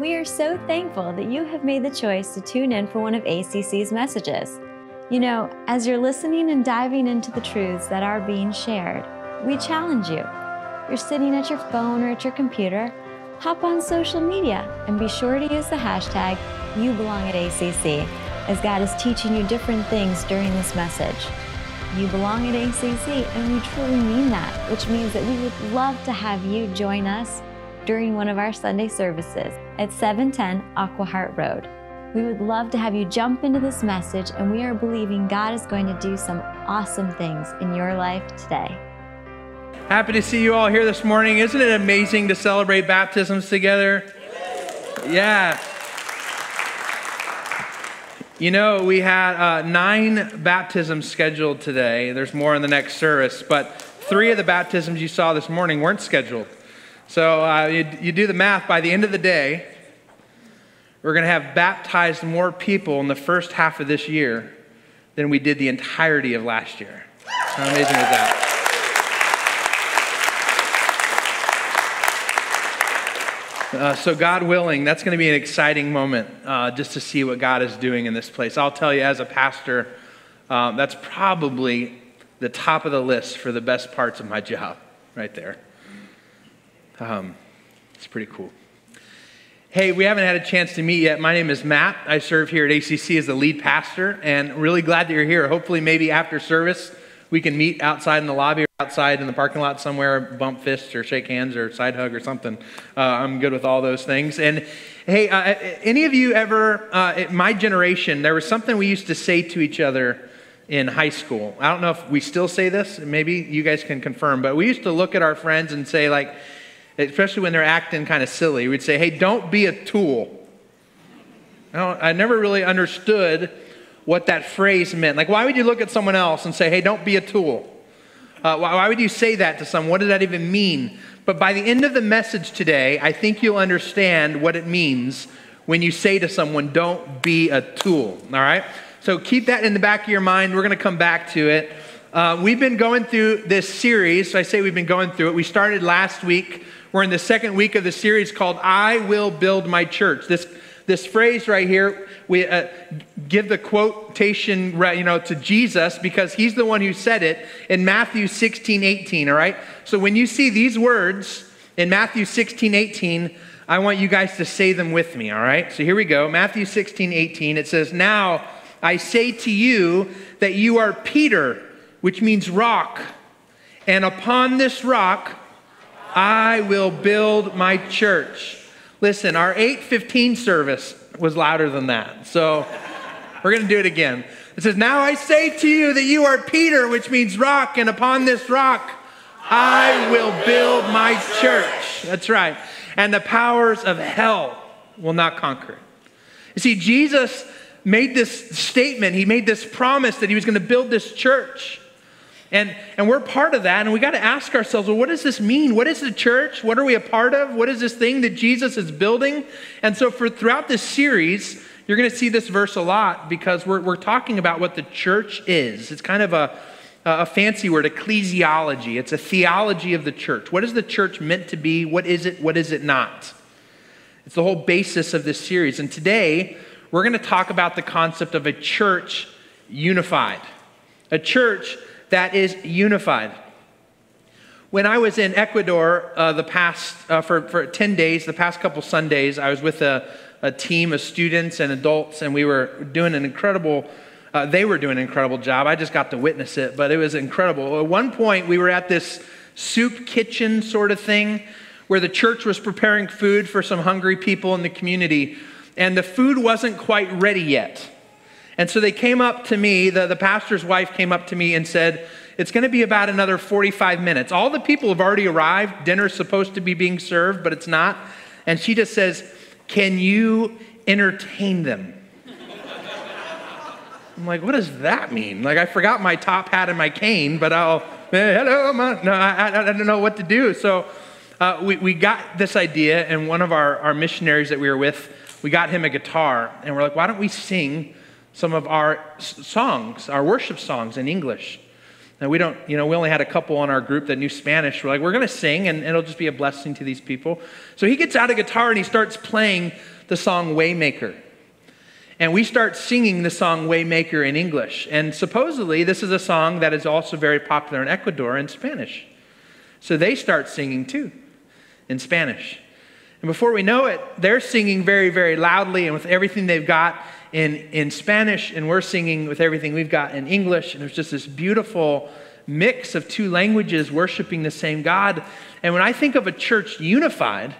We are so thankful that you have made the choice to tune in for one of ACC's messages. You know, as you're listening and diving into the truths that are being shared, we challenge you. You're sitting at your phone or at your computer, hop on social media and be sure to use the hashtag you belong at ACC as God is teaching you different things during this message. You belong at ACC, and we truly mean that, which means that we would love to have you join us during one of our Sunday services at 710 Aquahart Road. We would love to have you jump into this message, and we are believing God is going to do some awesome things in your life today. Happy to see you all here this morning. Isn't it amazing to celebrate baptisms together? Yeah. You know, we had uh, nine baptisms scheduled today. There's more in the next service, but three of the baptisms you saw this morning weren't scheduled. So uh, you, you do the math, by the end of the day, we're going to have baptized more people in the first half of this year than we did the entirety of last year. How amazing is that? Uh, so, God willing, that's going to be an exciting moment uh, just to see what God is doing in this place. I'll tell you, as a pastor, um, that's probably the top of the list for the best parts of my job, right there. Um, it's pretty cool. Hey, we haven't had a chance to meet yet. My name is Matt. I serve here at ACC as the lead pastor, and really glad that you're here. Hopefully, maybe after service, we can meet outside in the lobby or outside in the parking lot somewhere, bump fists or shake hands or side hug or something. Uh, I'm good with all those things. And hey, uh, any of you ever, uh, my generation, there was something we used to say to each other in high school. I don't know if we still say this. Maybe you guys can confirm, but we used to look at our friends and say, like, especially when they're acting kind of silly, we'd say, hey, don't be a tool. I never really understood what that phrase meant. Like, why would you look at someone else and say, hey, don't be a tool? Uh, why, why would you say that to someone? What does that even mean? But by the end of the message today, I think you'll understand what it means when you say to someone, don't be a tool. All right? So keep that in the back of your mind. We're going to come back to it. Uh, we've been going through this series. So I say we've been going through it. We started last week we're in the second week of the series called I Will Build My Church. This, this phrase right here, we uh, give the quotation you know, to Jesus because he's the one who said it in Matthew 16, 18, all right? So when you see these words in Matthew 16, 18, I want you guys to say them with me, all right? So here we go. Matthew 16, 18, it says, Now I say to you that you are Peter, which means rock, and upon this rock I will build my church. Listen, our 815 service was louder than that. So we're going to do it again. It says, Now I say to you that you are Peter, which means rock, and upon this rock I will build my church. That's right. And the powers of hell will not conquer it. You see, Jesus made this statement, he made this promise that he was going to build this church. And, and we're part of that, and we got to ask ourselves, well, what does this mean? What is the church? What are we a part of? What is this thing that Jesus is building? And so, for throughout this series, you're going to see this verse a lot because we're, we're talking about what the church is. It's kind of a, a fancy word, ecclesiology. It's a theology of the church. What is the church meant to be? What is it? What is it not? It's the whole basis of this series. And today, we're going to talk about the concept of a church unified. A church that is unified. When I was in Ecuador uh, the past, uh, for, for 10 days, the past couple Sundays, I was with a, a team of students and adults, and we were doing an incredible, uh, they were doing an incredible job. I just got to witness it, but it was incredible. At one point, we were at this soup kitchen sort of thing where the church was preparing food for some hungry people in the community, and the food wasn't quite ready yet. And so they came up to me, the, the pastor's wife came up to me and said, It's going to be about another 45 minutes. All the people have already arrived. Dinner's supposed to be being served, but it's not. And she just says, Can you entertain them? I'm like, what does that mean? Like, I forgot my top hat and my cane, but I'll, hey, hello, ma. no, I, I, don't know what to do. So uh, we, we got this idea, and one of our, our missionaries that we were with, we got him a guitar, and we're like, why don't we sing some of our songs, our worship songs in English. Now, we don't, you know, we only had a couple on our group that knew Spanish. We're like, we're going to sing and it'll just be a blessing to these people. So he gets out a guitar and he starts playing the song Waymaker. And we start singing the song Waymaker in English. And supposedly, this is a song that is also very popular in Ecuador in Spanish. So they start singing too in Spanish. And before we know it, they're singing very, very loudly and with everything they've got in, in Spanish, and we're singing with everything we've got in English. And there's just this beautiful mix of two languages worshiping the same God. And when I think of a church unified,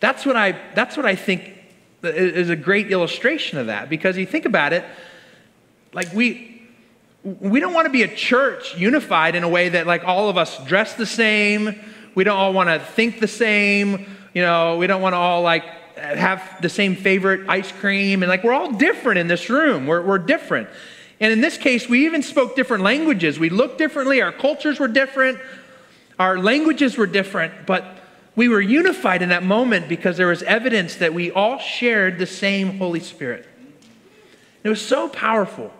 that's what I, that's what I think is a great illustration of that. Because you think about it, like we, we don't want to be a church unified in a way that like all of us dress the same. We don't all want to think the same. You know, we don't want to all like Uh, have the same favorite ice cream. And like, we're all different in this room. We're, we're different. And in this case, we even spoke different languages. We looked differently. Our cultures were different. Our languages were different. But we were unified in that moment because there was evidence that we all shared the same Holy Spirit. It was so powerful.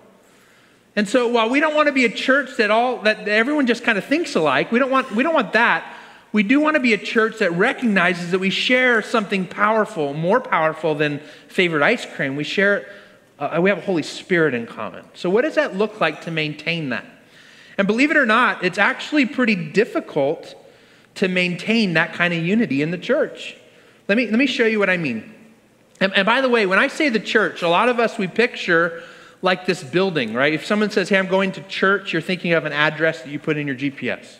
And so while we don't want to be a church that all that everyone just kind of thinks alike, we don't want we don't want that we do want to be a church that recognizes that we share something powerful, more powerful than favorite ice cream. We share, uh, we have a Holy Spirit in common. So, what does that look like to maintain that? And believe it or not, it's actually pretty difficult to maintain that kind of unity in the church. Let me, let me show you what I mean. And, and by the way, when I say the church, a lot of us, we picture like this building, right? If someone says, hey, I'm going to church, you're thinking of an address that you put in your GPS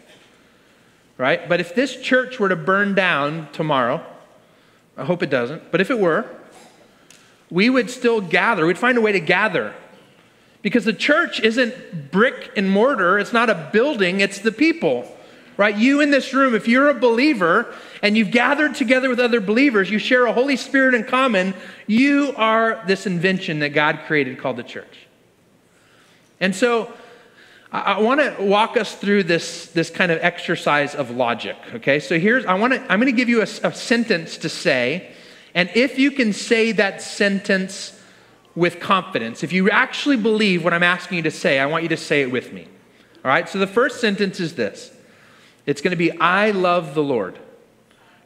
right? But if this church were to burn down tomorrow, I hope it doesn't, but if it were, we would still gather. We'd find a way to gather. Because the church isn't brick and mortar, it's not a building, it's the people. Right? You in this room, if you're a believer and you've gathered together with other believers, you share a Holy Spirit in common, you are this invention that God created called the church. And so I, want to walk us through this, this kind of exercise of logic. Okay, so here's, I want to, I'm going to give you a, a sentence to say, and if you can say that sentence with confidence, if you actually believe what I'm asking you to say, I want you to say it with me. All right, so the first sentence is this it's going to be, I love the Lord. All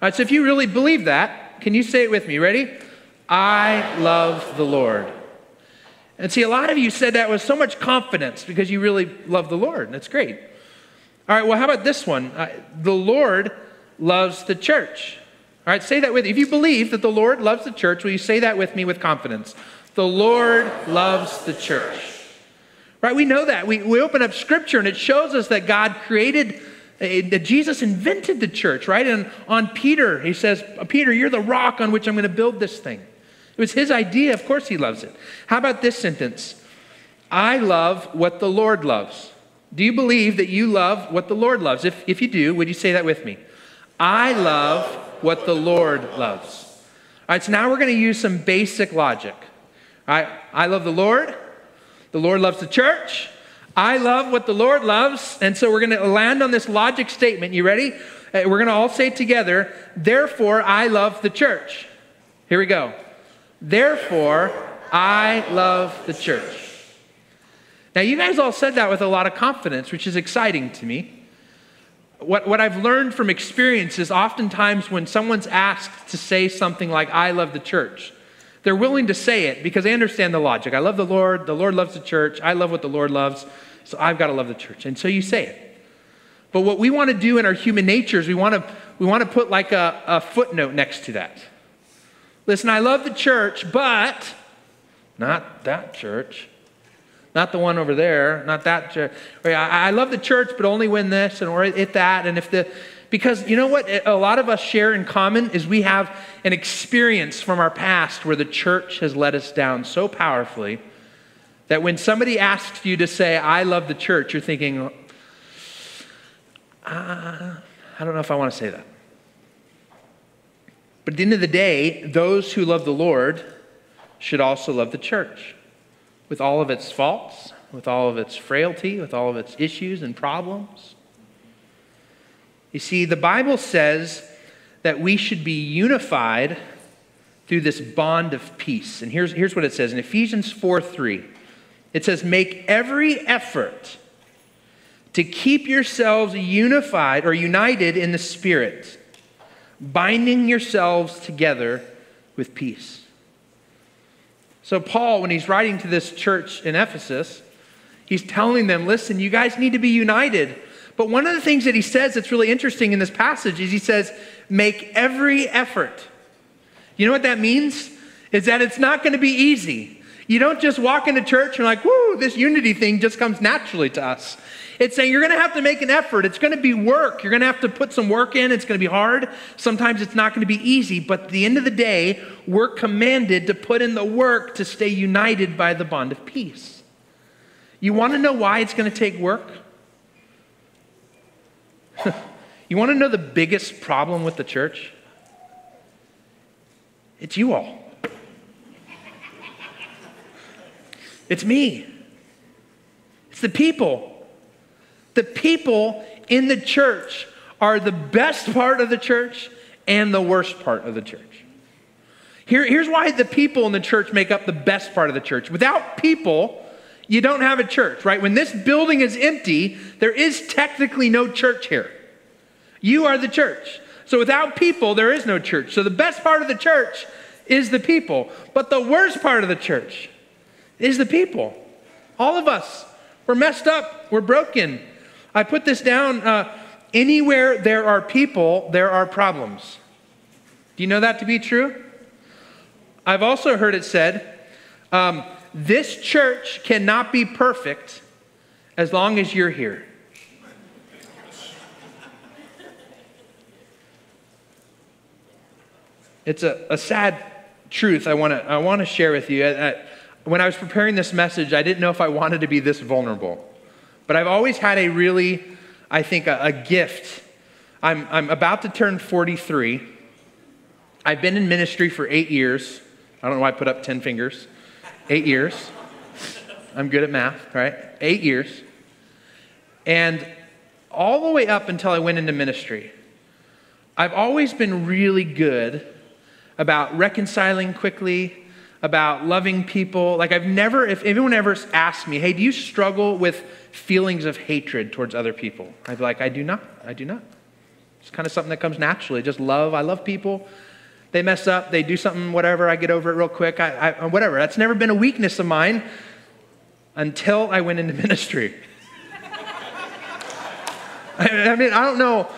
right, so if you really believe that, can you say it with me? Ready? I love the Lord. And see, a lot of you said that with so much confidence because you really love the Lord, and that's great. All right, well, how about this one? Uh, the Lord loves the church. All right, say that with If you believe that the Lord loves the church, will you say that with me with confidence? The Lord loves the church. Right, we know that. We, we open up scripture and it shows us that God created, uh, that Jesus invented the church, right? And on Peter, he says, Peter, you're the rock on which I'm going to build this thing. It was his idea. Of course, he loves it. How about this sentence? I love what the Lord loves. Do you believe that you love what the Lord loves? If, if you do, would you say that with me? I love what the Lord loves. All right, so now we're going to use some basic logic. All right, I love the Lord. The Lord loves the church. I love what the Lord loves. And so we're going to land on this logic statement. You ready? Uh, we're going to all say together, therefore, I love the church. Here we go. Therefore, I love the church. Now, you guys all said that with a lot of confidence, which is exciting to me. What, what I've learned from experience is oftentimes when someone's asked to say something like, I love the church, they're willing to say it because they understand the logic. I love the Lord, the Lord loves the church, I love what the Lord loves, so I've got to love the church. And so you say it. But what we want to do in our human nature is we want to, we want to put like a, a footnote next to that. Listen, I love the church, but not that church. Not the one over there, not that church. I love the church, but only when this and or it that. And if the, because you know what a lot of us share in common is we have an experience from our past where the church has let us down so powerfully that when somebody asks you to say, I love the church, you're thinking, uh, I don't know if I want to say that. But at the end of the day, those who love the Lord should also love the church with all of its faults, with all of its frailty, with all of its issues and problems. You see, the Bible says that we should be unified through this bond of peace. And here's, here's what it says in Ephesians 4 3. It says, Make every effort to keep yourselves unified or united in the Spirit, binding yourselves together with peace. So, Paul, when he's writing to this church in Ephesus, he's telling them, listen, you guys need to be united. But one of the things that he says that's really interesting in this passage is he says, make every effort. You know what that means? Is that it's not going to be easy. You don't just walk into church and like, whoo, this unity thing just comes naturally to us. It's saying you're going to have to make an effort. It's going to be work. You're going to have to put some work in. It's going to be hard. Sometimes it's not going to be easy. But at the end of the day, we're commanded to put in the work to stay united by the bond of peace. You want to know why it's going to take work? you want to know the biggest problem with the church? It's you all. It's me. It's the people. The people in the church are the best part of the church and the worst part of the church. Here, here's why the people in the church make up the best part of the church. Without people, you don't have a church, right? When this building is empty, there is technically no church here. You are the church. So without people, there is no church. So the best part of the church is the people. But the worst part of the church is the people. All of us. We're messed up. We're broken. I put this down uh, anywhere there are people, there are problems. Do you know that to be true? I've also heard it said um, this church cannot be perfect as long as you're here. It's a, a sad truth I want to I share with you. I, I, when I was preparing this message, I didn't know if I wanted to be this vulnerable. But I've always had a really, I think, a, a gift. I'm, I'm about to turn 43. I've been in ministry for eight years. I don't know why I put up 10 fingers. Eight years. I'm good at math, right? Eight years. And all the way up until I went into ministry, I've always been really good about reconciling quickly, about loving people. Like, I've never, if anyone ever asked me, hey, do you struggle with feelings of hatred towards other people? I'd be like, I do not. I do not. It's kind of something that comes naturally. Just love. I love people. They mess up, they do something, whatever, I get over it real quick. I, I, whatever. That's never been a weakness of mine until I went into ministry. I mean, I don't know.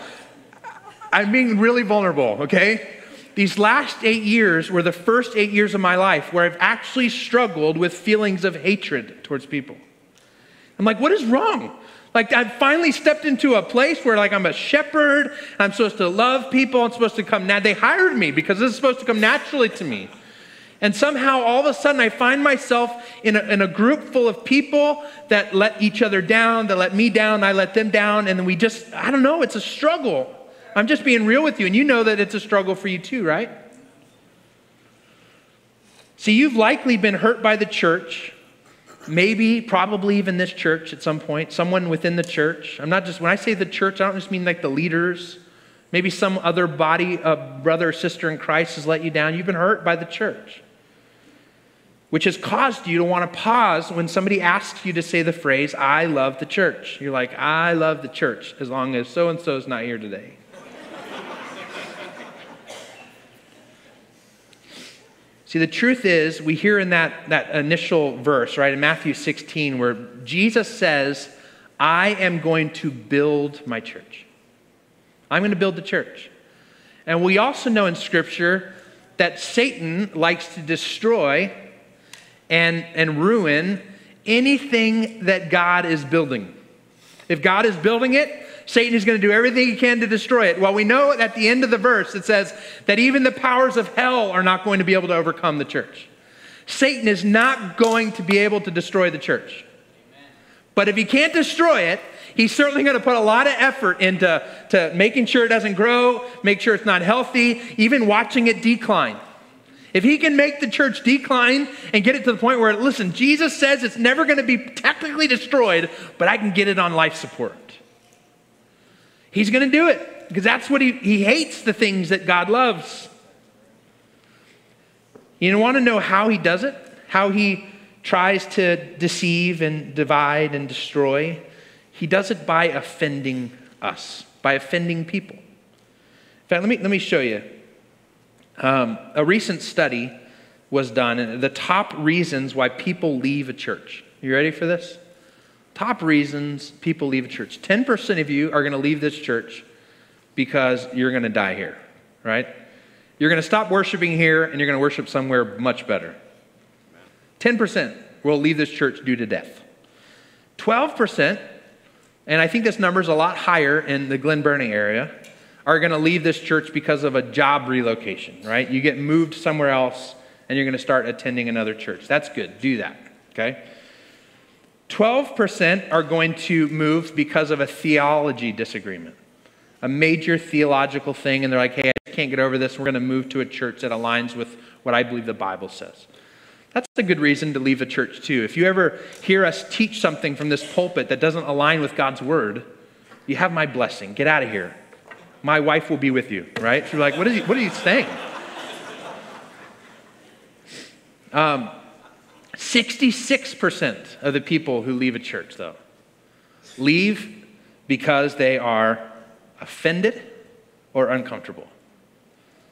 I'm being really vulnerable, okay? These last eight years were the first eight years of my life where I've actually struggled with feelings of hatred towards people. I'm like, what is wrong? Like I've finally stepped into a place where like I'm a shepherd, I'm supposed to love people, I'm supposed to come now. They hired me because this is supposed to come naturally to me. And somehow all of a sudden I find myself in a, in a group full of people that let each other down, that let me down, I let them down, and we just, I don't know, it's a struggle. I'm just being real with you, and you know that it's a struggle for you too, right? See, you've likely been hurt by the church, maybe, probably even this church at some point, someone within the church. I'm not just, when I say the church, I don't just mean like the leaders. Maybe some other body, a brother or sister in Christ has let you down. You've been hurt by the church, which has caused you to want to pause when somebody asks you to say the phrase, I love the church. You're like, I love the church, as long as so and so is not here today. See, the truth is, we hear in that, that initial verse, right, in Matthew 16, where Jesus says, I am going to build my church. I'm going to build the church. And we also know in Scripture that Satan likes to destroy and, and ruin anything that God is building. If God is building it, Satan is going to do everything he can to destroy it. Well, we know at the end of the verse it says that even the powers of hell are not going to be able to overcome the church. Satan is not going to be able to destroy the church. But if he can't destroy it, he's certainly going to put a lot of effort into to making sure it doesn't grow, make sure it's not healthy, even watching it decline. If he can make the church decline and get it to the point where, listen, Jesus says it's never going to be technically destroyed, but I can get it on life support. He's going to do it because that's what he, he hates the things that God loves. You want to know how he does it? How he tries to deceive and divide and destroy? He does it by offending us, by offending people. In fact, let me, let me show you. Um, a recent study was done, and the top reasons why people leave a church. You ready for this? Top reasons people leave a church. 10% of you are going to leave this church because you're going to die here, right? You're going to stop worshiping here and you're going to worship somewhere much better. 10% will leave this church due to death. 12%, and I think this number is a lot higher in the Glen Burnie area, are going to leave this church because of a job relocation, right? You get moved somewhere else and you're going to start attending another church. That's good. Do that, okay? 12% are going to move because of a theology disagreement a major theological thing, and they're like, hey, I can't get over this. We're going to move to a church that aligns with what I believe the Bible says. That's a good reason to leave a church, too. If you ever hear us teach something from this pulpit that doesn't align with God's word, you have my blessing. Get out of here. My wife will be with you, right? She's like, what is he, what are you saying? Um, 66% of the people who leave a church, though, leave because they are offended or uncomfortable.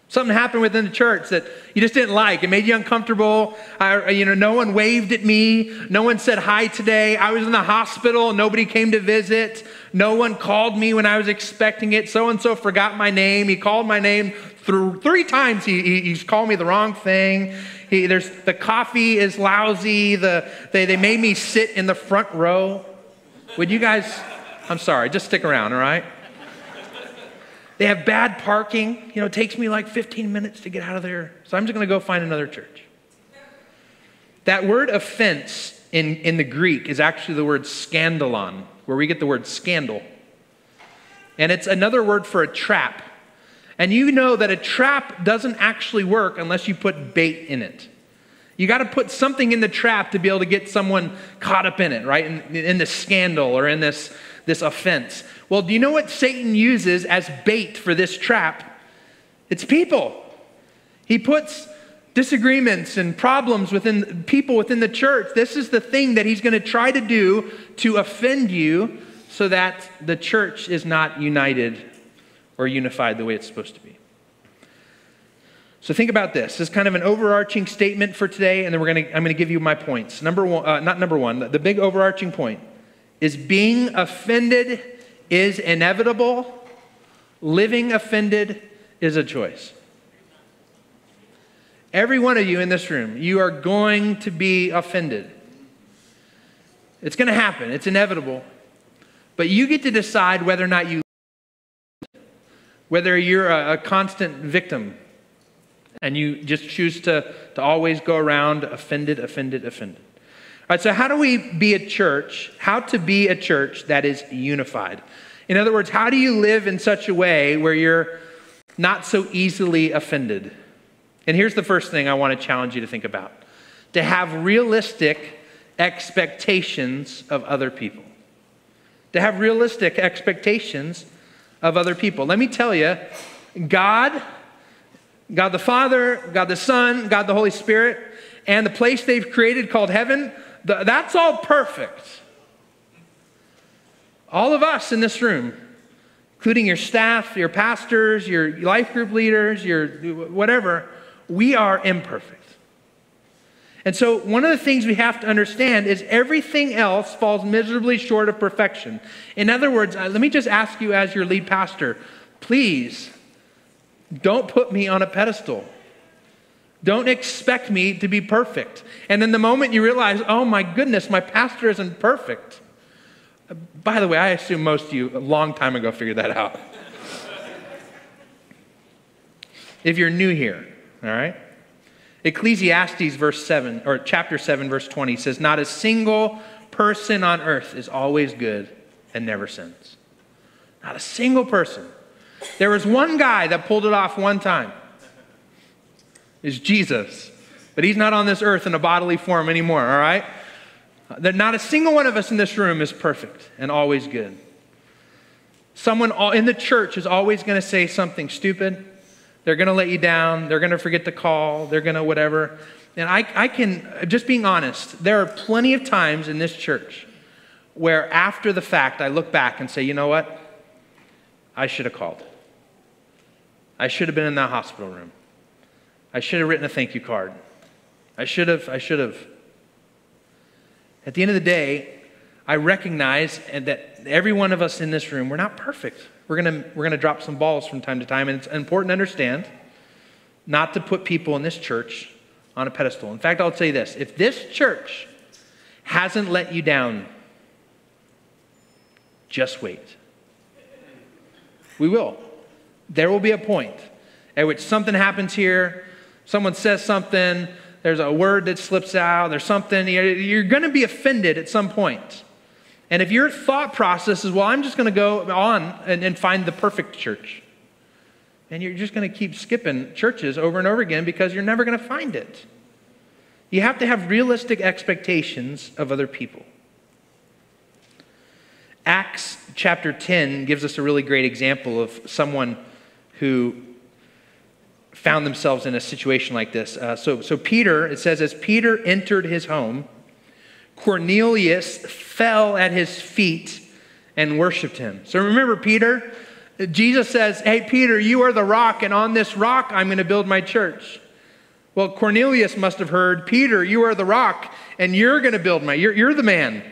Something happened within the church that you just didn't like. It made you uncomfortable. I, you know, no one waved at me. No one said hi today. I was in the hospital. Nobody came to visit. No one called me when I was expecting it. So and so forgot my name. He called my name three times. He, he, he's called me the wrong thing. He, there's, the coffee is lousy. The, they, they made me sit in the front row. Would you guys, I'm sorry, just stick around, all right? They have bad parking. You know, it takes me like 15 minutes to get out of there. So I'm just going to go find another church. That word offense in, in the Greek is actually the word scandalon, where we get the word scandal. And it's another word for a trap. And you know that a trap doesn't actually work unless you put bait in it. You got to put something in the trap to be able to get someone caught up in it, right? In, in this scandal or in this, this offense. Well, do you know what Satan uses as bait for this trap? It's people. He puts disagreements and problems within people within the church. This is the thing that he's going to try to do to offend you so that the church is not united or unified the way it's supposed to be. So think about this. This is kind of an overarching statement for today, and then we're to, I'm going to give you my points. Number one, uh, not number one, the big overarching point is being offended is inevitable. Living offended is a choice. Every one of you in this room, you are going to be offended. It's going to happen, it's inevitable. But you get to decide whether or not you, whether you're a, a constant victim and you just choose to, to always go around offended, offended, offended. All right, so how do we be a church? How to be a church that is unified? In other words, how do you live in such a way where you're not so easily offended? And here's the first thing I want to challenge you to think about to have realistic expectations of other people. To have realistic expectations of other people. Let me tell you, God God the Father, God the Son, God the Holy Spirit, and the place they've created called heaven, that's all perfect. All of us in this room, including your staff, your pastors, your life group leaders, your whatever, we are imperfect. And so, one of the things we have to understand is everything else falls miserably short of perfection. In other words, let me just ask you, as your lead pastor, please don't put me on a pedestal. Don't expect me to be perfect. And then the moment you realize, oh my goodness, my pastor isn't perfect. By the way, I assume most of you a long time ago figured that out. if you're new here, all right? Ecclesiastes verse 7 or chapter 7 verse 20 says not a single person on earth is always good and never sins. Not a single person. There was one guy that pulled it off one time. Is Jesus. But he's not on this earth in a bodily form anymore, all right? That not a single one of us in this room is perfect and always good. Someone in the church is always going to say something stupid. They're going to let you down. They're going to forget to call. They're going to whatever. And I, I can, just being honest, there are plenty of times in this church where after the fact I look back and say, you know what? I should have called. I should have been in that hospital room. I should have written a thank you card. I should have, I should have. At the end of the day, I recognize that every one of us in this room, we're not perfect. We're going to we're going to drop some balls from time to time, and it's important to understand not to put people in this church on a pedestal. In fact, I'll say this if this church hasn't let you down, just wait. We will. There will be a point at which something happens here, someone says something, there's a word that slips out, there's something, you're going to be offended at some point. And if your thought process is, well, I'm just going to go on and, and find the perfect church, and you're just going to keep skipping churches over and over again because you're never going to find it. You have to have realistic expectations of other people. Acts chapter 10 gives us a really great example of someone who found themselves in a situation like this. Uh, so, so, Peter, it says, as Peter entered his home, Cornelius fell at his feet and worshiped him. So, remember, Peter, Jesus says, Hey, Peter, you are the rock, and on this rock I'm going to build my church. Well, Cornelius must have heard, Peter, you are the rock, and you're going to build my, you're, you're the man.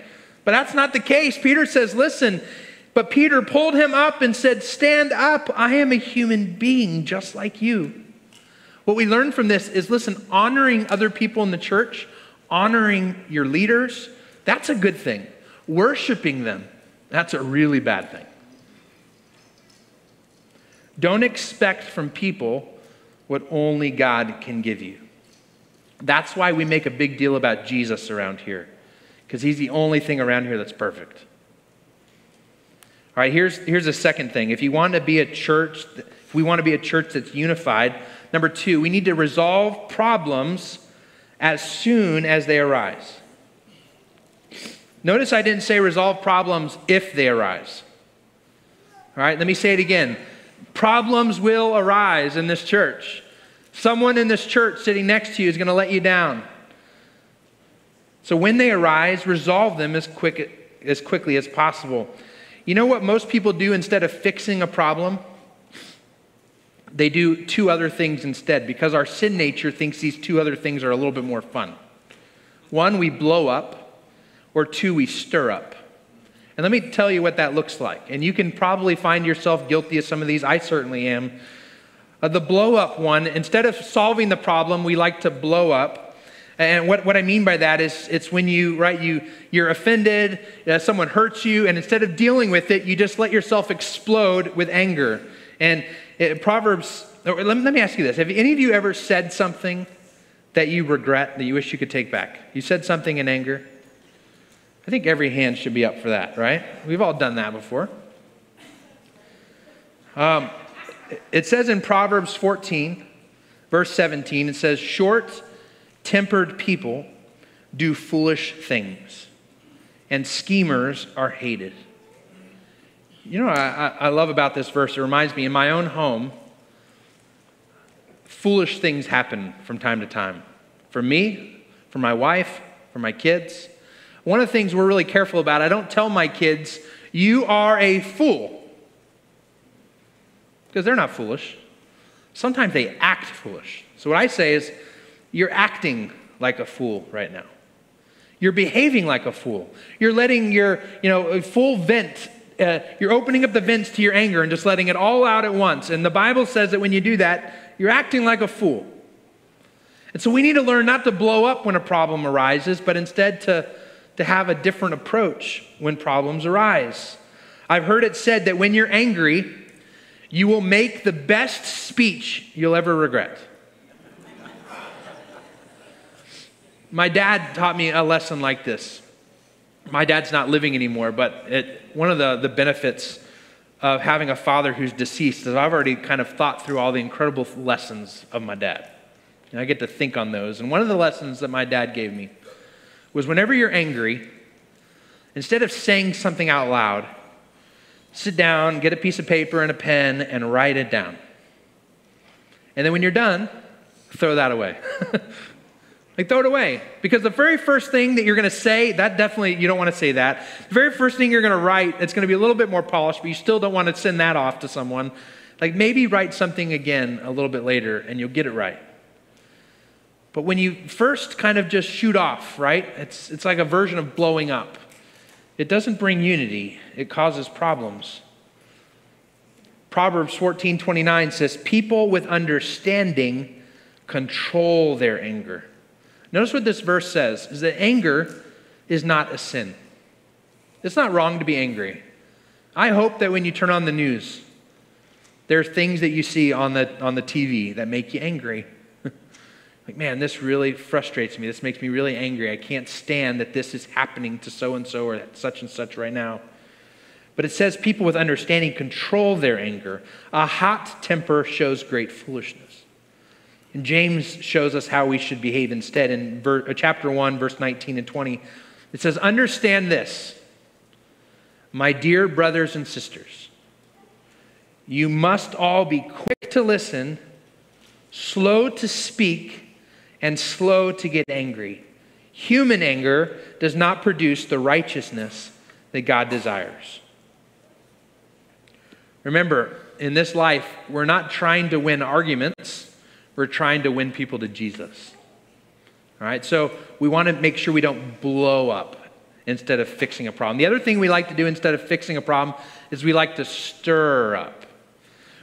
But that's not the case. Peter says, Listen, but Peter pulled him up and said, Stand up. I am a human being just like you. What we learn from this is listen, honoring other people in the church, honoring your leaders, that's a good thing. Worshiping them, that's a really bad thing. Don't expect from people what only God can give you. That's why we make a big deal about Jesus around here because he's the only thing around here that's perfect. All right, here's, here's a second thing. If you want to be a church, if we want to be a church that's unified, number two, we need to resolve problems as soon as they arise. Notice I didn't say resolve problems if they arise. All right, let me say it again. Problems will arise in this church. Someone in this church sitting next to you is going to let you down. So when they arise, resolve them as, quick, as quickly as possible. You know what most people do instead of fixing a problem? They do two other things instead because our sin nature thinks these two other things are a little bit more fun. One, we blow up, or two, we stir up. And let me tell you what that looks like. And you can probably find yourself guilty of some of these. I certainly am. Uh, the blow up one, instead of solving the problem, we like to blow up and what, what I mean by that is it's when you, right, you, you're offended, uh, someone hurts you, and instead of dealing with it, you just let yourself explode with anger. And it, Proverbs, let me, let me ask you this. Have any of you ever said something that you regret, that you wish you could take back? You said something in anger? I think every hand should be up for that, right? We've all done that before. Um, it says in Proverbs 14, verse 17, it says, Short Tempered people do foolish things, and schemers are hated. You know I, I love about this verse? It reminds me in my own home, foolish things happen from time to time. For me, for my wife, for my kids. One of the things we're really careful about, I don't tell my kids, you are a fool. Because they're not foolish. Sometimes they act foolish. So what I say is, you're acting like a fool right now. You're behaving like a fool. You're letting your, you know, full vent, uh, you're opening up the vents to your anger and just letting it all out at once. And the Bible says that when you do that, you're acting like a fool. And so we need to learn not to blow up when a problem arises, but instead to, to have a different approach when problems arise. I've heard it said that when you're angry, you will make the best speech you'll ever regret. My dad taught me a lesson like this. My dad's not living anymore, but it, one of the, the benefits of having a father who's deceased is I've already kind of thought through all the incredible lessons of my dad. And I get to think on those. And one of the lessons that my dad gave me was whenever you're angry, instead of saying something out loud, sit down, get a piece of paper and a pen, and write it down. And then when you're done, throw that away. Like, throw it away. Because the very first thing that you're going to say, that definitely, you don't want to say that. The very first thing you're going to write, it's going to be a little bit more polished, but you still don't want to send that off to someone. Like, maybe write something again a little bit later and you'll get it right. But when you first kind of just shoot off, right? It's, it's like a version of blowing up. It doesn't bring unity, it causes problems. Proverbs 14 29 says, People with understanding control their anger. Notice what this verse says is that anger is not a sin. It's not wrong to be angry. I hope that when you turn on the news, there are things that you see on the, on the TV that make you angry. like, man, this really frustrates me. This makes me really angry. I can't stand that this is happening to so and so or such and such right now. But it says people with understanding control their anger. A hot temper shows great foolishness. And James shows us how we should behave instead in ver- uh, chapter 1, verse 19 and 20. It says, Understand this, my dear brothers and sisters. You must all be quick to listen, slow to speak, and slow to get angry. Human anger does not produce the righteousness that God desires. Remember, in this life, we're not trying to win arguments. We're trying to win people to Jesus. All right, so we want to make sure we don't blow up instead of fixing a problem. The other thing we like to do instead of fixing a problem is we like to stir up.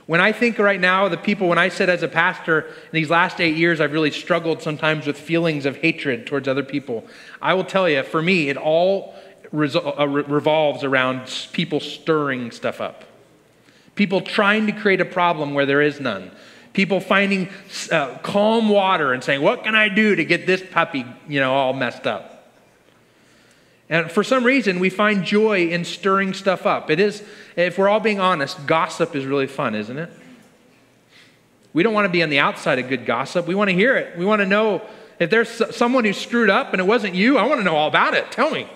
When I think right now, the people, when I said as a pastor, in these last eight years, I've really struggled sometimes with feelings of hatred towards other people. I will tell you, for me, it all uh, revolves around people stirring stuff up. People trying to create a problem where there is none. People finding uh, calm water and saying, What can I do to get this puppy, you know, all messed up? And for some reason, we find joy in stirring stuff up. It is, if we're all being honest, gossip is really fun, isn't it? We don't want to be on the outside of good gossip. We want to hear it. We want to know if there's someone who screwed up and it wasn't you, I want to know all about it. Tell me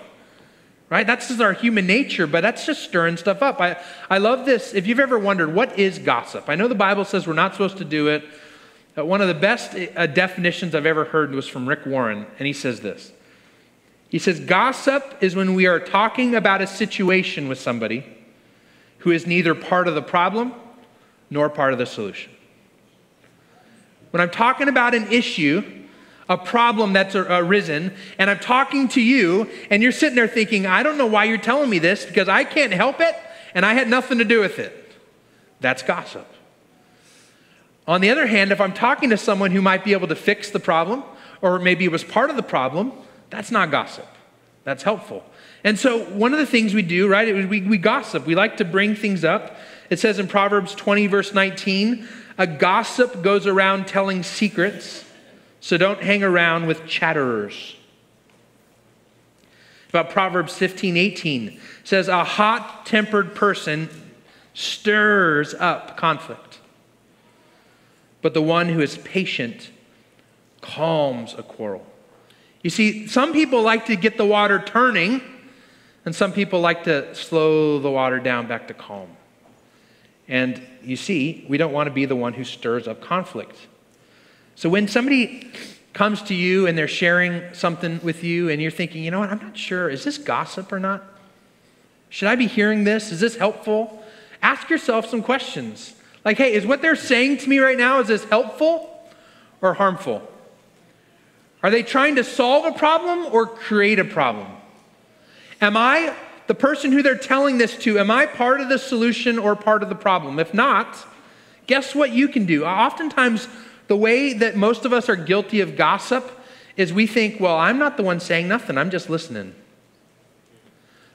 right? That's just our human nature, but that's just stirring stuff up. I, I love this. If you've ever wondered, what is gossip? I know the Bible says we're not supposed to do it. One of the best uh, definitions I've ever heard was from Rick Warren, and he says this. He says, Gossip is when we are talking about a situation with somebody who is neither part of the problem nor part of the solution. When I'm talking about an issue, a problem that's arisen, and I'm talking to you, and you're sitting there thinking, I don't know why you're telling me this because I can't help it, and I had nothing to do with it. That's gossip. On the other hand, if I'm talking to someone who might be able to fix the problem, or maybe it was part of the problem, that's not gossip. That's helpful. And so, one of the things we do, right, we, we gossip. We like to bring things up. It says in Proverbs 20, verse 19, a gossip goes around telling secrets so don't hang around with chatterers. About Proverbs 15, 18 says, A hot tempered person stirs up conflict, but the one who is patient calms a quarrel. You see, some people like to get the water turning, and some people like to slow the water down back to calm. And you see, we don't want to be the one who stirs up conflict. So when somebody comes to you and they're sharing something with you and you're thinking, you know what, I'm not sure, is this gossip or not? Should I be hearing this? Is this helpful? Ask yourself some questions. Like, hey, is what they're saying to me right now, is this helpful or harmful? Are they trying to solve a problem or create a problem? Am I the person who they're telling this to, am I part of the solution or part of the problem? If not, guess what you can do? Oftentimes, the way that most of us are guilty of gossip is we think, well, I'm not the one saying nothing, I'm just listening.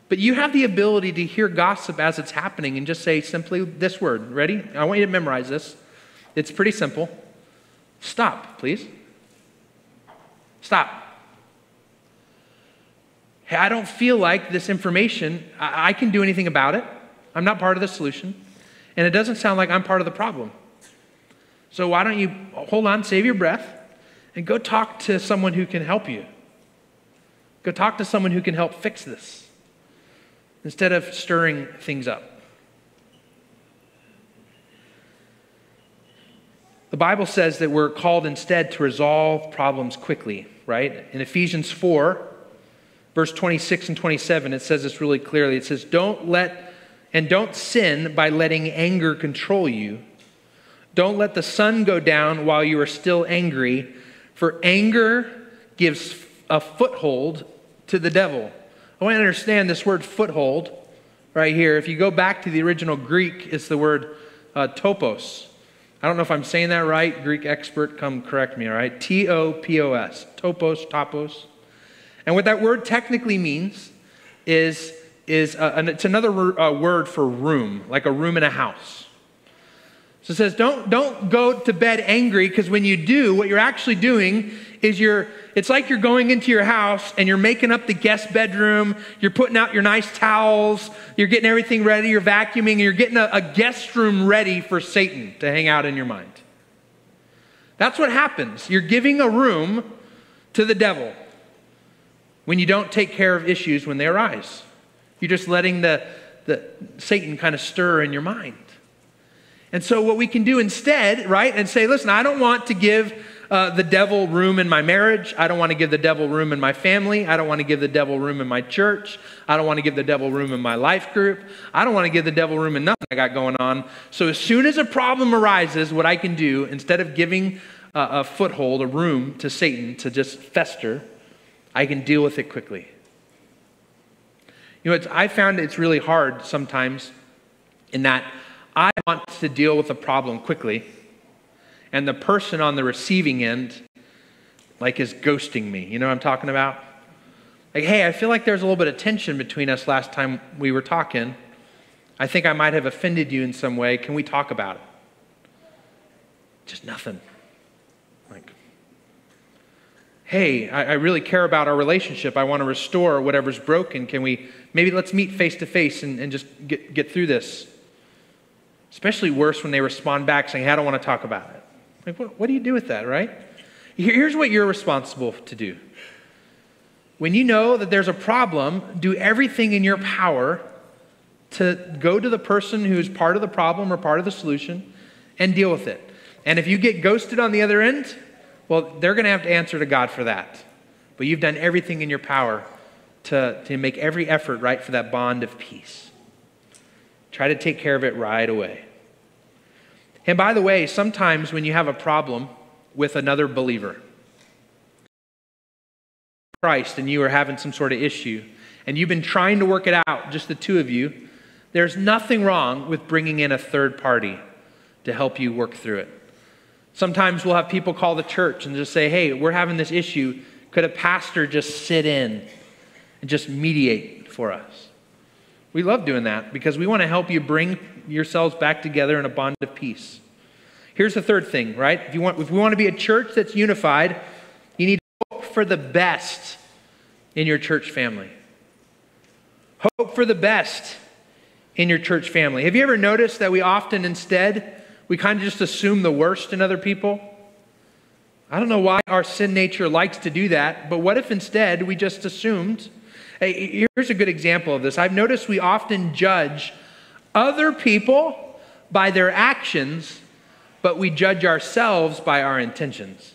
But you have the ability to hear gossip as it's happening and just say simply this word. Ready? I want you to memorize this. It's pretty simple. Stop, please. Stop. Hey, I don't feel like this information, I, I can do anything about it. I'm not part of the solution. And it doesn't sound like I'm part of the problem. So why don't you hold on, save your breath, and go talk to someone who can help you? Go talk to someone who can help fix this instead of stirring things up. The Bible says that we're called instead to resolve problems quickly. right? In Ephesians 4, verse 26 and 27, it says this really clearly. It says, Don't let and don't sin by letting anger control you. Don't let the sun go down while you are still angry, for anger gives a foothold to the devil. I want to understand this word foothold right here. If you go back to the original Greek, it's the word uh, topos. I don't know if I'm saying that right. Greek expert, come correct me, all right? T O P O S. Topos, topos. And what that word technically means is, is uh, it's another uh, word for room, like a room in a house. So it says, don't, don't go to bed angry because when you do, what you're actually doing is you're, it's like you're going into your house and you're making up the guest bedroom, you're putting out your nice towels, you're getting everything ready, you're vacuuming, and you're getting a, a guest room ready for Satan to hang out in your mind. That's what happens. You're giving a room to the devil when you don't take care of issues when they arise. You're just letting the, the Satan kind of stir in your mind. And so, what we can do instead, right, and say, listen, I don't want to give uh, the devil room in my marriage. I don't want to give the devil room in my family. I don't want to give the devil room in my church. I don't want to give the devil room in my life group. I don't want to give the devil room in nothing I got going on. So, as soon as a problem arises, what I can do, instead of giving a, a foothold, a room to Satan to just fester, I can deal with it quickly. You know, I found it's really hard sometimes in that I want to deal with a problem quickly, and the person on the receiving end, like, is ghosting me. You know what I'm talking about? Like, hey, I feel like there's a little bit of tension between us last time we were talking. I think I might have offended you in some way. Can we talk about it? Just nothing. Like, hey, I, I really care about our relationship. I want to restore whatever's broken. Can we, maybe let's meet face to face and just get, get through this? Especially worse when they respond back saying, I don't want to talk about it. Like, what, what do you do with that, right? Here's what you're responsible to do. When you know that there's a problem, do everything in your power to go to the person who's part of the problem or part of the solution and deal with it. And if you get ghosted on the other end, well, they're going to have to answer to God for that. But you've done everything in your power to, to make every effort right for that bond of peace. Try to take care of it right away. And by the way, sometimes when you have a problem with another believer, Christ, and you are having some sort of issue, and you've been trying to work it out, just the two of you, there's nothing wrong with bringing in a third party to help you work through it. Sometimes we'll have people call the church and just say, hey, we're having this issue. Could a pastor just sit in and just mediate for us? We love doing that because we want to help you bring yourselves back together in a bond of peace. Here's the third thing, right? If, you want, if we want to be a church that's unified, you need to hope for the best in your church family. Hope for the best in your church family. Have you ever noticed that we often instead, we kind of just assume the worst in other people? I don't know why our sin nature likes to do that, but what if instead we just assumed Hey, here's a good example of this. I've noticed we often judge other people by their actions, but we judge ourselves by our intentions.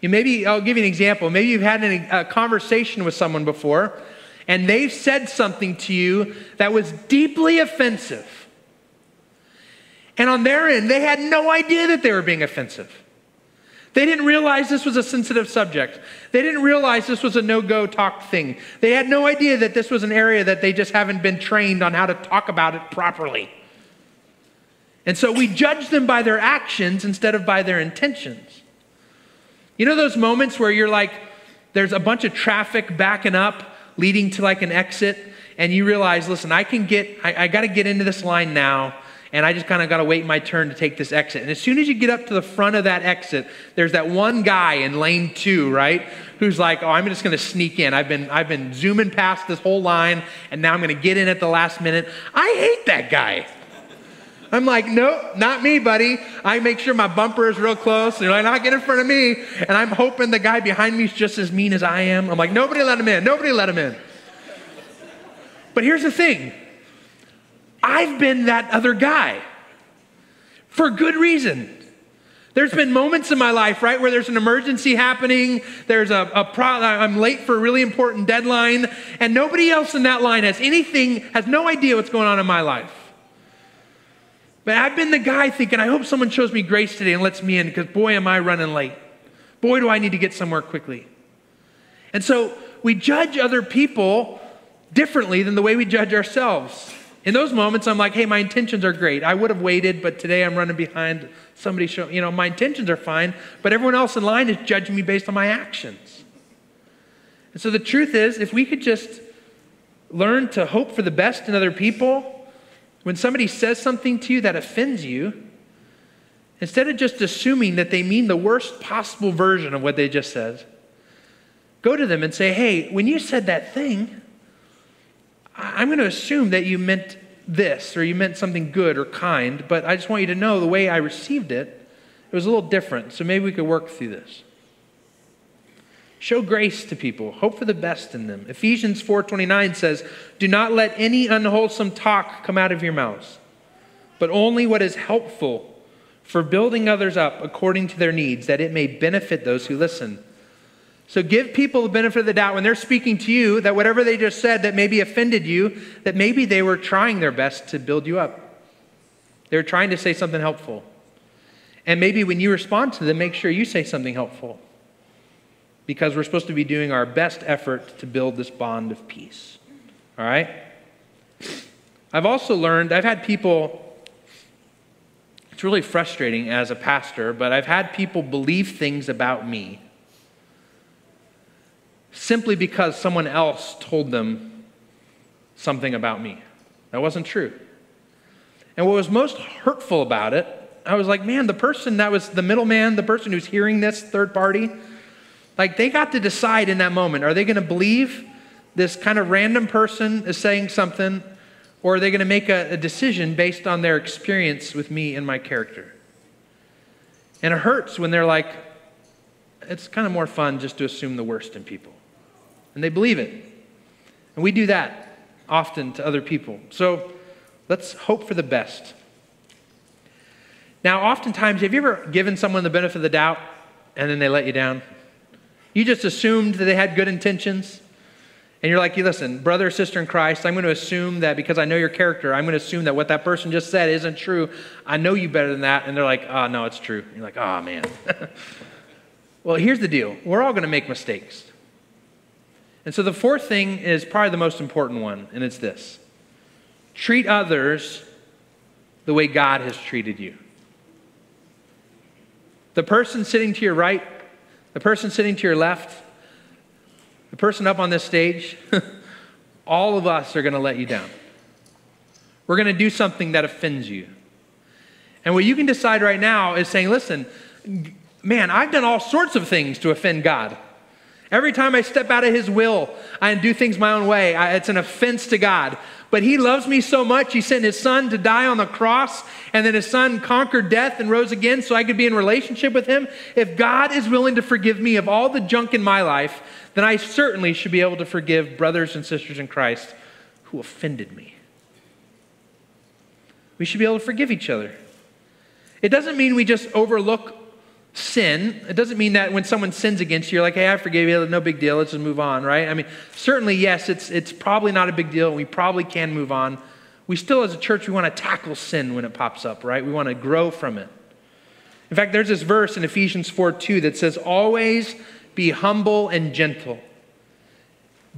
You maybe I'll give you an example. Maybe you've had a conversation with someone before, and they've said something to you that was deeply offensive. And on their end, they had no idea that they were being offensive. They didn't realize this was a sensitive subject. They didn't realize this was a no go talk thing. They had no idea that this was an area that they just haven't been trained on how to talk about it properly. And so we judge them by their actions instead of by their intentions. You know those moments where you're like, there's a bunch of traffic backing up, leading to like an exit, and you realize, listen, I can get, I, I got to get into this line now and I just kind of got to wait my turn to take this exit. And as soon as you get up to the front of that exit, there's that one guy in lane two, right? Who's like, oh, I'm just going to sneak in. I've been, I've been zooming past this whole line, and now I'm going to get in at the last minute. I hate that guy. I'm like, no, not me, buddy. I make sure my bumper is real close. They're like, not get in front of me. And I'm hoping the guy behind me is just as mean as I am. I'm like, nobody let him in. Nobody let him in. But here's the thing I've been that other guy for good reason. There's been moments in my life, right, where there's an emergency happening, there's a, a pro, I'm late for a really important deadline, and nobody else in that line has anything, has no idea what's going on in my life. But I've been the guy thinking, I hope someone shows me grace today and lets me in because boy, am I running late. Boy, do I need to get somewhere quickly. And so we judge other people differently than the way we judge ourselves. In those moments, I'm like, hey, my intentions are great. I would have waited, but today I'm running behind somebody. Show, you know, my intentions are fine, but everyone else in line is judging me based on my actions. And so the truth is, if we could just learn to hope for the best in other people, when somebody says something to you that offends you, instead of just assuming that they mean the worst possible version of what they just said, go to them and say, hey, when you said that thing, I'm going to assume that you meant this or you meant something good or kind, but I just want you to know the way I received it, it was a little different. So maybe we could work through this. Show grace to people. Hope for the best in them. Ephesians 4:29 says, "Do not let any unwholesome talk come out of your mouths, but only what is helpful for building others up according to their needs, that it may benefit those who listen." So give people the benefit of the doubt when they're speaking to you that whatever they just said that maybe offended you, that maybe they were trying their best to build you up. They were trying to say something helpful. And maybe when you respond to them, make sure you say something helpful. Because we're supposed to be doing our best effort to build this bond of peace. All right? I've also learned, I've had people, it's really frustrating as a pastor, but I've had people believe things about me simply because someone else told them something about me. That wasn't true. And what was most hurtful about it, I was like, man, the person that was the middleman, the person who's hearing this, third party, like they got to decide in that moment are they going to believe this kind of random person is saying something, or are they going to make a, a decision based on their experience with me and my character? And it hurts when they're like, it's kind of more fun just to assume the worst in people and they believe it. And we do that often to other people. So let's hope for the best. Now, oftentimes, have you ever given someone the benefit of the doubt and then they let you down? You just assumed that they had good intentions. And you're like, You listen, brother sister in Christ, I'm going to assume that because I know your character, I'm going to assume that what that person just said isn't true. I know you better than that. And they're like, oh, no, it's true. you're like, oh, man. well, here's the deal we're all going to make mistakes. And so the fourth thing is probably the most important one, and it's this treat others the way God has treated you. The person sitting to your right, the person sitting to your left, the person up on this stage, all of us are going to let you down. We're going to do something that offends you. And what you can decide right now is saying, listen, man, I've done all sorts of things to offend God. Every time I step out of His will, I do things my own way. I, it's an offense to God. But He loves me so much, He sent His Son to die on the cross, and then His Son conquered death and rose again so I could be in relationship with Him. If God is willing to forgive me of all the junk in my life, then I certainly should be able to forgive brothers and sisters in Christ who offended me. We should be able to forgive each other. It doesn't mean we just overlook sin. It doesn't mean that when someone sins against you, you're like, hey, I forgive you, no big deal, let's just move on, right? I mean, certainly, yes, it's, it's probably not a big deal, and we probably can move on. We still, as a church, we want to tackle sin when it pops up, right? We want to grow from it. In fact, there's this verse in Ephesians 4 2 that says, Always be humble and gentle.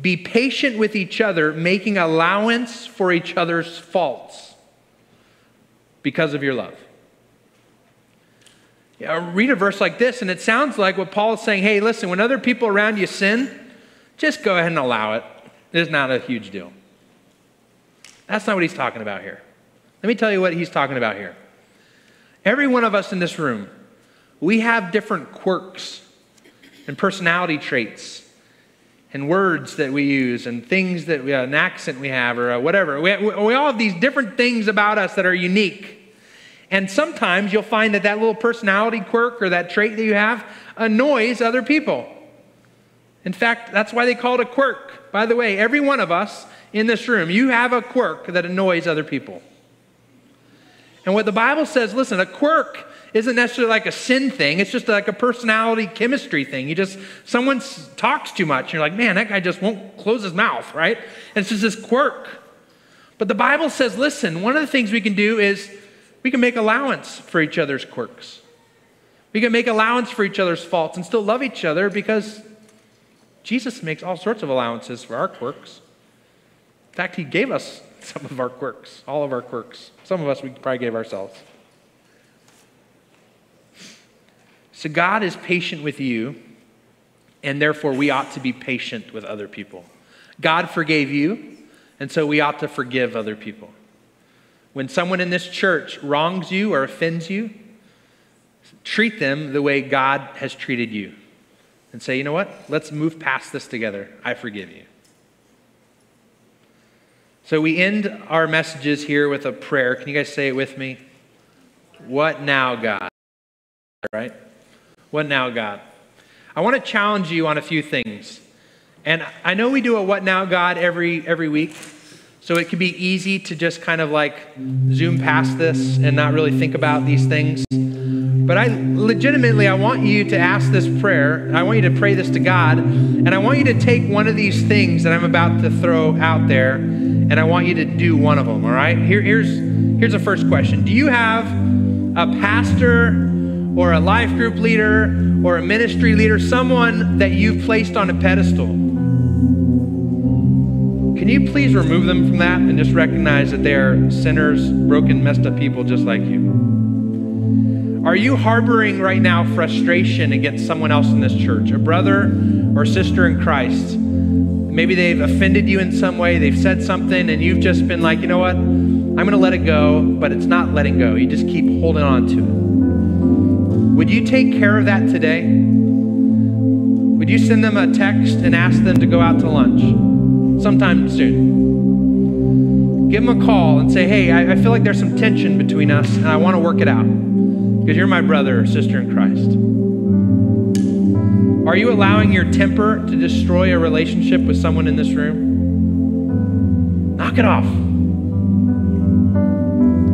Be patient with each other, making allowance for each other's faults because of your love read a verse like this, and it sounds like what Paul is saying hey, listen, when other people around you sin, just go ahead and allow it. It's not a huge deal. That's not what he's talking about here. Let me tell you what he's talking about here. Every one of us in this room, we have different quirks and personality traits and words that we use and things that we, uh, an accent we have or uh, whatever. We, we all have these different things about us that are unique. And sometimes you'll find that that little personality quirk or that trait that you have annoys other people. In fact, that's why they call it a quirk. By the way, every one of us in this room, you have a quirk that annoys other people. And what the Bible says, listen, a quirk isn't necessarily like a sin thing. It's just like a personality chemistry thing. You just, someone talks too much. And you're like, man, that guy just won't close his mouth, right? And it's just this quirk. But the Bible says, listen, one of the things we can do is we can make allowance for each other's quirks. We can make allowance for each other's faults and still love each other because Jesus makes all sorts of allowances for our quirks. In fact, he gave us some of our quirks, all of our quirks. Some of us we probably gave ourselves. So God is patient with you, and therefore we ought to be patient with other people. God forgave you, and so we ought to forgive other people. When someone in this church wrongs you or offends you, treat them the way God has treated you. And say, you know what? Let's move past this together. I forgive you. So we end our messages here with a prayer. Can you guys say it with me? What now, God? Right? What now, God? I want to challenge you on a few things. And I know we do a what now, God every every week. So it can be easy to just kind of like zoom past this and not really think about these things. But I legitimately I want you to ask this prayer. I want you to pray this to God, and I want you to take one of these things that I'm about to throw out there, and I want you to do one of them, all right? Here, here's here's the first question. Do you have a pastor or a life group leader or a ministry leader, someone that you've placed on a pedestal. Can you please remove them from that and just recognize that they are sinners, broken, messed up people just like you? Are you harboring right now frustration against someone else in this church, a brother or sister in Christ? Maybe they've offended you in some way, they've said something, and you've just been like, you know what? I'm going to let it go, but it's not letting go. You just keep holding on to it. Would you take care of that today? Would you send them a text and ask them to go out to lunch sometime soon? Give them a call and say, hey, I, I feel like there's some tension between us and I want to work it out because you're my brother or sister in Christ. Are you allowing your temper to destroy a relationship with someone in this room? Knock it off.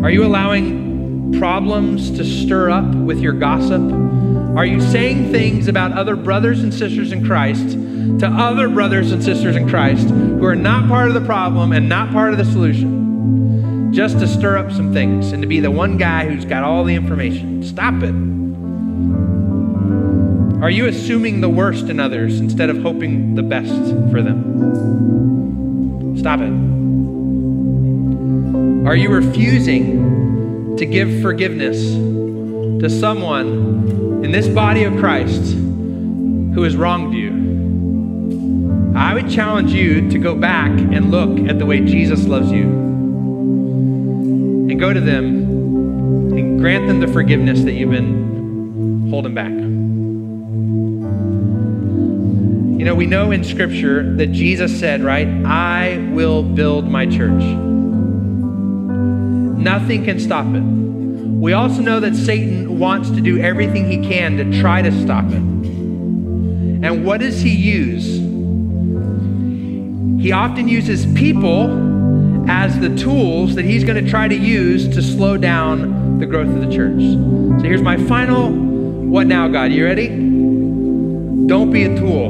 Are you allowing problems to stir up with your gossip? Are you saying things about other brothers and sisters in Christ to other brothers and sisters in Christ who are not part of the problem and not part of the solution just to stir up some things and to be the one guy who's got all the information? Stop it. Are you assuming the worst in others instead of hoping the best for them? Stop it. Are you refusing to give forgiveness to someone in this body of Christ who has wronged you, I would challenge you to go back and look at the way Jesus loves you and go to them and grant them the forgiveness that you've been holding back. You know, we know in Scripture that Jesus said, right, I will build my church. Nothing can stop it. We also know that Satan wants to do everything he can to try to stop it. And what does he use? He often uses people as the tools that he's going to try to use to slow down the growth of the church. So here's my final what now, God? You ready? Don't be a tool.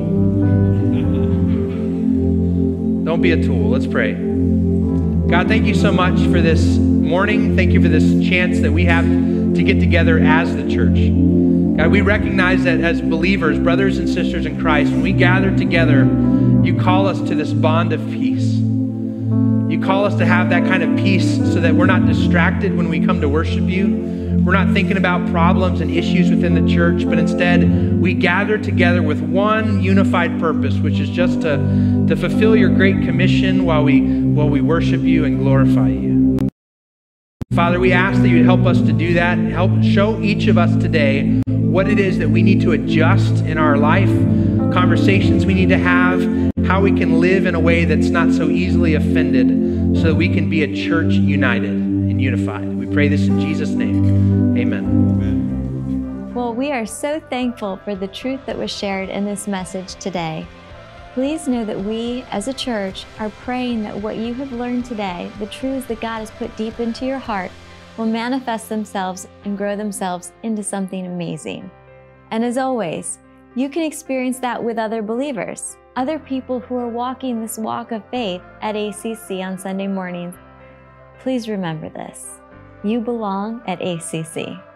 Don't be a tool. Let's pray. God, thank you so much for this morning. Thank you for this chance that we have to get together as the church. God, we recognize that as believers, brothers and sisters in Christ, when we gather together, you call us to this bond of peace. You call us to have that kind of peace so that we're not distracted when we come to worship you. We're not thinking about problems and issues within the church, but instead we gather together with one unified purpose, which is just to, to fulfill your great commission while we, while we worship you and glorify you. Father, we ask that you'd help us to do that. Help show each of us today what it is that we need to adjust in our life, conversations we need to have, how we can live in a way that's not so easily offended, so that we can be a church united and unified. We pray this in Jesus' name. Amen. Well, we are so thankful for the truth that was shared in this message today. Please know that we, as a church, are praying that what you have learned today, the truths that God has put deep into your heart, will manifest themselves and grow themselves into something amazing. And as always, you can experience that with other believers, other people who are walking this walk of faith at ACC on Sunday mornings. Please remember this you belong at ACC.